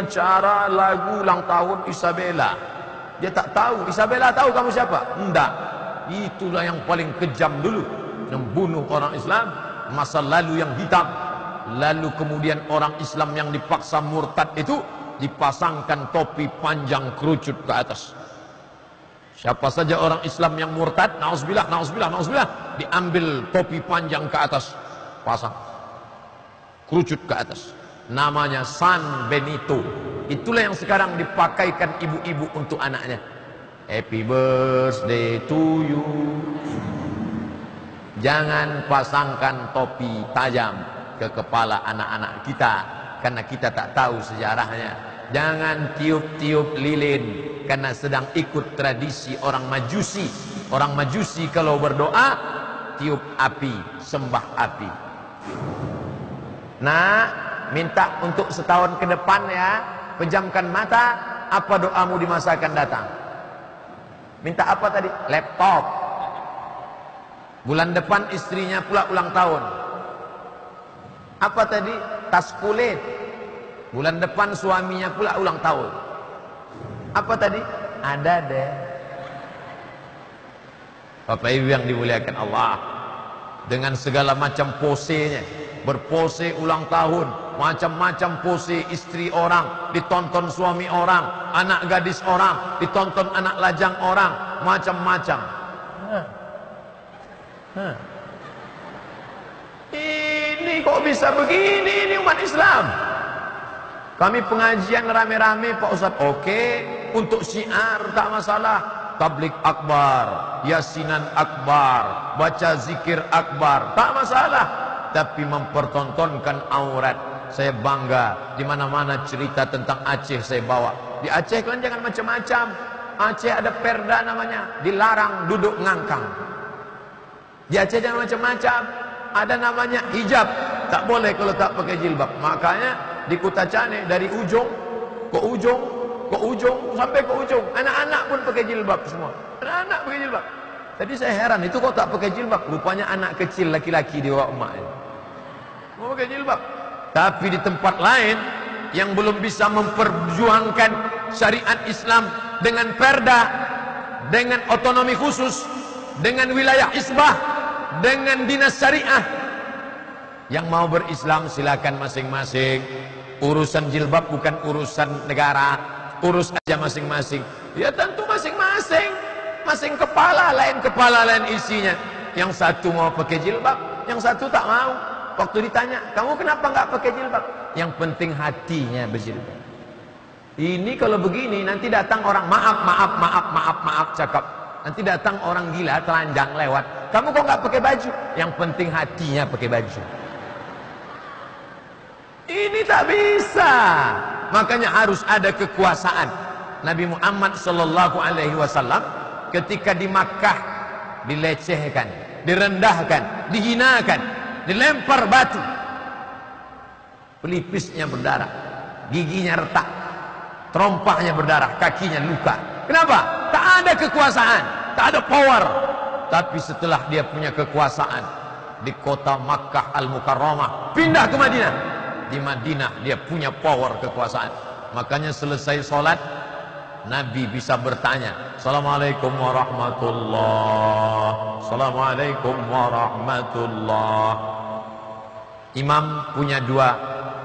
acara lagu ulang tahun Isabella. Dia tak tahu. Isabella tahu kamu siapa? Enggak. Itulah yang paling kejam dulu. Membunuh orang Islam. Masa lalu yang hitam. Lalu kemudian orang Islam yang dipaksa murtad itu dipasangkan topi panjang kerucut ke atas. Siapa saja orang Islam yang murtad, nauzubillah, nauzubillah, nauzubillah, diambil topi panjang ke atas, pasang. Kerucut ke atas. Namanya San Benito. Itulah yang sekarang dipakaikan ibu-ibu untuk anaknya. Happy birthday to you. Jangan pasangkan topi tajam ke kepala anak-anak kita karena kita tak tahu sejarahnya. Jangan tiup-tiup lilin karena sedang ikut tradisi orang majusi. Orang majusi kalau berdoa tiup api, sembah api. Nah, minta untuk setahun ke depan ya, pejamkan mata, apa doamu di masa akan datang? Minta apa tadi? Laptop. Bulan depan istrinya pula ulang tahun. Apa tadi? Tas kulit. Bulan depan suaminya pula ulang tahun. Apa tadi? Ada deh. Bapak Ibu yang dimuliakan Allah. Dengan segala macam posenya. Berpose ulang tahun. Macam-macam pose istri orang. Ditonton suami orang. Anak gadis orang. Ditonton anak lajang orang. Macam-macam. Ini kok bisa begini ini umat Islam. Kami pengajian rame-rame Pak Ustaz. Oke, untuk syiar tak masalah. Tablik akbar, yasinan akbar, baca zikir akbar, tak masalah. Tapi mempertontonkan aurat, saya bangga. Di mana-mana cerita tentang Aceh saya bawa. Di Aceh kan jangan macam-macam. Aceh ada perda namanya, dilarang duduk ngangkang. Di Aceh jangan macam-macam. Ada namanya hijab, tak boleh kalau tak pakai jilbab. Makanya di Kutacane dari ujung ke ujung ke ujung sampai ke ujung anak-anak pun pakai jilbab semua anak-anak pakai jilbab Tadi saya heran itu kok tak pakai jilbab rupanya anak kecil laki-laki di bawah emak mau pakai jilbab tapi di tempat lain yang belum bisa memperjuangkan syariat Islam dengan perda dengan otonomi khusus dengan wilayah isbah dengan dinas syariah yang mau berislam silakan masing-masing Urusan jilbab bukan urusan negara, urus aja masing-masing. Ya tentu masing-masing. Masing kepala, lain kepala, lain isinya. Yang satu mau pakai jilbab, yang satu tak mau. Waktu ditanya, kamu kenapa nggak pakai jilbab? Yang penting hatinya berjilbab. Ini kalau begini nanti datang orang maaf, maaf, maaf, maaf, maaf cakap. Nanti datang orang gila telanjang lewat. Kamu kok nggak pakai baju? Yang penting hatinya pakai baju. Ini tak bisa. Makanya harus ada kekuasaan. Nabi Muhammad sallallahu alaihi wasallam ketika di Makkah dilecehkan, direndahkan, dihinakan, dilempar batu. Pelipisnya berdarah, giginya retak, terompahnya berdarah, kakinya luka. Kenapa? Tak ada kekuasaan, tak ada power. Tapi setelah dia punya kekuasaan di kota Makkah Al-Mukarramah, pindah ke Madinah di Madinah dia punya power kekuasaan makanya selesai sholat Nabi bisa bertanya Assalamualaikum warahmatullah Assalamualaikum warahmatullah Imam punya dua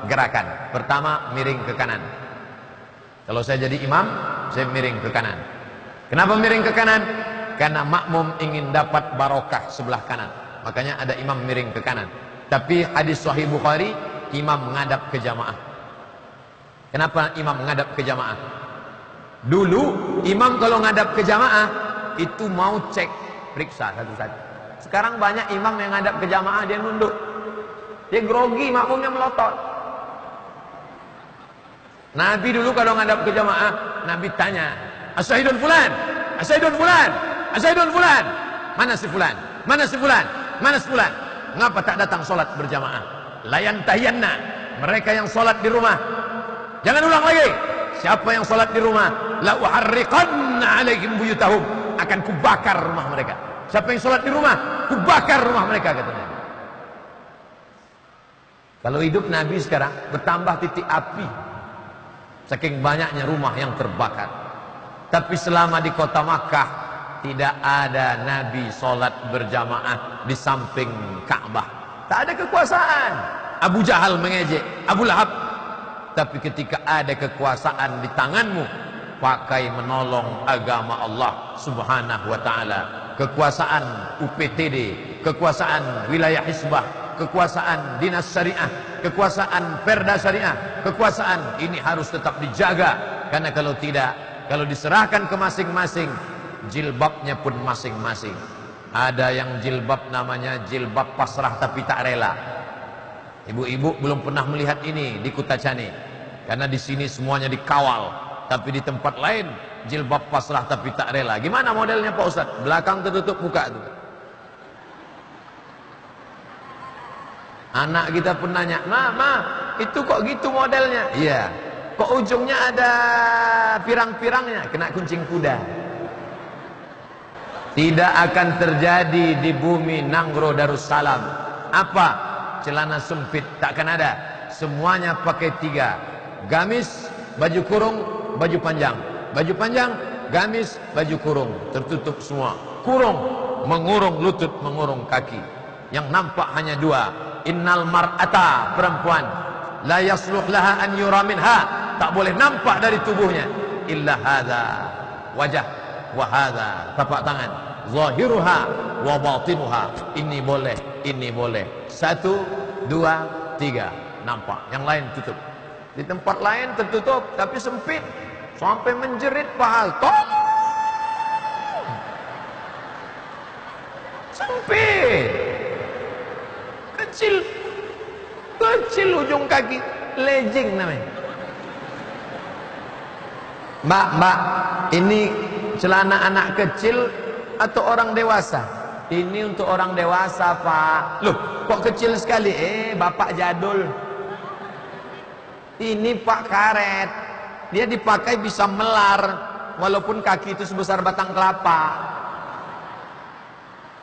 gerakan pertama miring ke kanan kalau saya jadi imam saya miring ke kanan kenapa miring ke kanan karena makmum ingin dapat barokah sebelah kanan makanya ada imam miring ke kanan tapi hadis sahih Bukhari imam menghadap ke jamaah. Kenapa imam menghadap ke jamaah? Dulu imam kalau menghadap ke jamaah itu mau cek periksa satu-satu. Sekarang banyak imam yang menghadap ke jamaah dia nunduk. Dia grogi, makmumnya melotot. Nabi dulu kalau menghadap ke jamaah, Nabi tanya, Asyahidun fulan, Asyahidun fulan, Asyahidun fulan. Mana si fulan? Mana si fulan? Mana si fulan? Ngapa tak datang sholat berjamaah? layan tayanna mereka yang solat di rumah jangan ulang lagi siapa yang solat di rumah la uharriqanna alaihim buyutahum akan kubakar rumah mereka siapa yang solat di rumah kubakar rumah mereka katanya kalau hidup Nabi sekarang bertambah titik api Saking banyaknya rumah yang terbakar. Tapi selama di kota Makkah tidak ada Nabi solat berjamaah di samping Ka'bah. Tak ada kekuasaan. Abu Jahal mengejek, Abu Lahab. Tapi ketika ada kekuasaan di tanganmu, pakai menolong agama Allah Subhanahu wa taala. Kekuasaan UPTD, kekuasaan wilayah Hizbah, kekuasaan dinas syariah, kekuasaan perda syariah, kekuasaan ini harus tetap dijaga karena kalau tidak, kalau diserahkan ke masing-masing, jilbabnya pun masing-masing. Ada yang jilbab namanya jilbab pasrah tapi tak rela. Ibu-ibu belum pernah melihat ini di Kutacani. Karena di sini semuanya dikawal, tapi di tempat lain jilbab pasrah tapi tak rela. Gimana modelnya Pak Ustaz? Belakang tertutup muka itu. Anak kita pun nanya, "Ma, ma, itu kok gitu modelnya?" Iya. Kok ujungnya ada pirang-pirangnya? Kena kuncing kuda. Tidak akan terjadi di bumi Nangro Darussalam. Apa? Celana sempit takkan ada. Semuanya pakai tiga. Gamis, baju kurung, baju panjang. Baju panjang, gamis, baju kurung. Tertutup semua. Kurung, mengurung lutut, mengurung kaki. Yang nampak hanya dua. Innal mar'ata, perempuan. La yasluh laha an yura minha. Tak boleh nampak dari tubuhnya. Illa hadha. Wajah. Wahada. Tapak tangan. Zahiruha. Wa batinuha. Ini boleh. Ini boleh. Satu, dua, tiga. Nampak. Yang lain tutup. Di tempat lain tertutup. Tapi sempit. Sampai menjerit pahal. Tolong. Sempit. Kecil. Kecil ujung kaki. Lejing namanya. Mbak, mbak, ini celana anak kecil atau orang dewasa? Ini untuk orang dewasa, Pak. Loh, kok kecil sekali? Eh, bapak jadul. Ini Pak karet. Dia dipakai bisa melar walaupun kaki itu sebesar batang kelapa.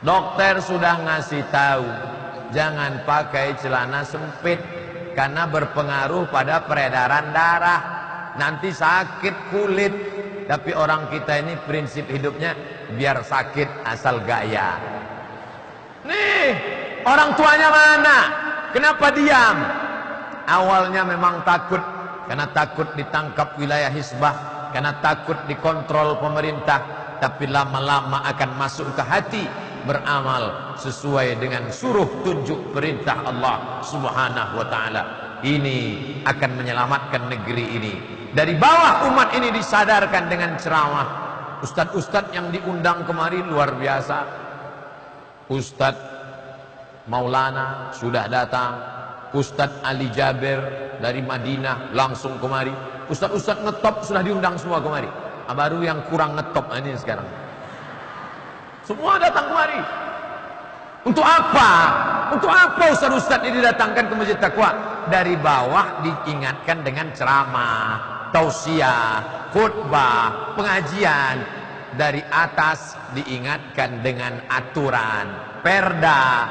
Dokter sudah ngasih tahu, jangan pakai celana sempit karena berpengaruh pada peredaran darah. Nanti sakit kulit. Tapi orang kita ini prinsip hidupnya biar sakit asal gaya. Nih, orang tuanya mana? Kenapa diam? Awalnya memang takut karena takut ditangkap wilayah hisbah, karena takut dikontrol pemerintah, tapi lama-lama akan masuk ke hati beramal sesuai dengan suruh tunjuk perintah Allah Subhanahu wa taala. Ini akan menyelamatkan negeri ini. Dari bawah umat ini disadarkan dengan ceramah. Ustadz-ustadz yang diundang kemari luar biasa. Ustadz Maulana sudah datang. Ustadz Ali Jaber dari Madinah langsung kemari. Ustadz-ustadz ngetop sudah diundang semua kemari. Ah, baru yang kurang ngetop ini sekarang. Semua datang kemari. Untuk apa? Untuk apa ustaz-ustaz ini datangkan ke Masjid Taqwa? Dari bawah diingatkan dengan ceramah, tausiah, khutbah, pengajian. Dari atas diingatkan dengan aturan, perda,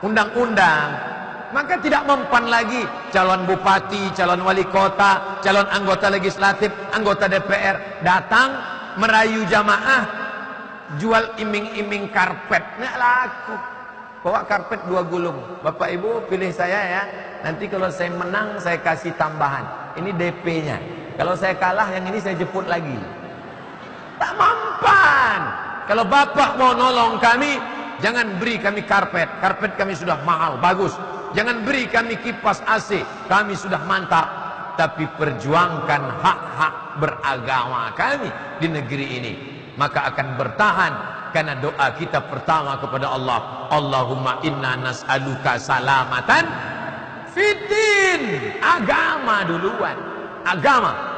undang-undang. Maka tidak mempan lagi calon bupati, calon wali kota, calon anggota legislatif, anggota DPR datang merayu jamaah jual iming-iming karpet. Nggak laku. Bawa karpet dua gulung. Bapak ibu pilih saya ya. Nanti kalau saya menang saya kasih tambahan. Ini DP nya kalau saya kalah yang ini saya jemput lagi. Tak mampan. Kalau bapak mau nolong kami jangan beri kami karpet. Karpet kami sudah mahal bagus. Jangan beri kami kipas AC kami sudah mantap. Tapi perjuangkan hak-hak beragama kami di negeri ini maka akan bertahan karena doa kita pertama kepada Allah. Allahumma inna nas'aluka salamatan fitin agama duluan. Agama